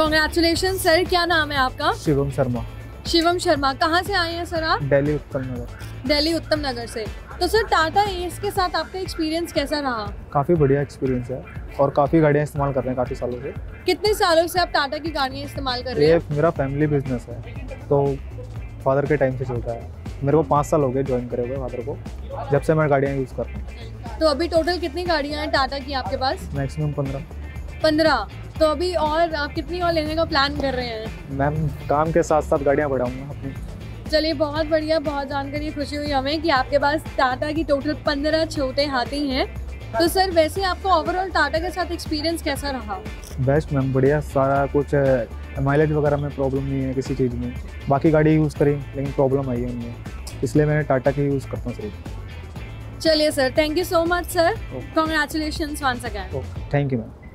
Congratulation sir क्या नाम है आपका? शिवम शर्मा। शिवम शर्मा कहाँ से आए हैं सर आप? दिल्ली उत्तम नगर। दिल्ली उत्तम नगर से। तो सर टाटा एस के साथ आपका एक्सपीरियंस कैसा रहा? काफ़ी बढ़िया एक्सपीरियंस है और काफ़ी गाड़ियाँ इस्तेमाल कर रहे हैं काफ़ी सालों से। कितने सालों से आप टाटा की गाड़ियाँ इस्तेमाल कर रहे हैं? मेरा फैमिली बिज़नेस है तो फादर के टाइम से चलता है। मेरे को पाँच साल हो गए ज्वाइन करे हुए फादर को जब से मैं गाड़ियाँ यूज़ कर रहा हूँ। तो अभी टोटल कितनी गाड़ियाँ हैं टाटा की आपके पास? मैक्सिमम पंद्रह। पंद्रह। तो अभी और आप कितनी और लेने का प्लान कर रहे हैं? मैम काम के साथ साथ गाड़ियाँ बढ़ाऊँगा अपनी। चलिए बहुत बढ़िया बहुत जानकर ये खुशी हुई हमें कि आपके पास टाटा की टोटल पंद्रह छोटे हाथी हैं। तो सर वैसे आपका ओवरऑल टाटा के साथ एक्सपीरियंस कैसा रहा? बेस्ट मैम बढ़िया। सारा कुछ माइलेज वगैरह में प्रॉब्लम नहीं है किसी चीज़ में। बाकी गाड़ी यूज़ करी लेकिन प्रॉब्लम आई है उनमें। इसलिए मैंने टाटा की यूज़ करता हूँ सिर्फ़ चलिए sir thank you so much sir congratulation once again thank you ma'am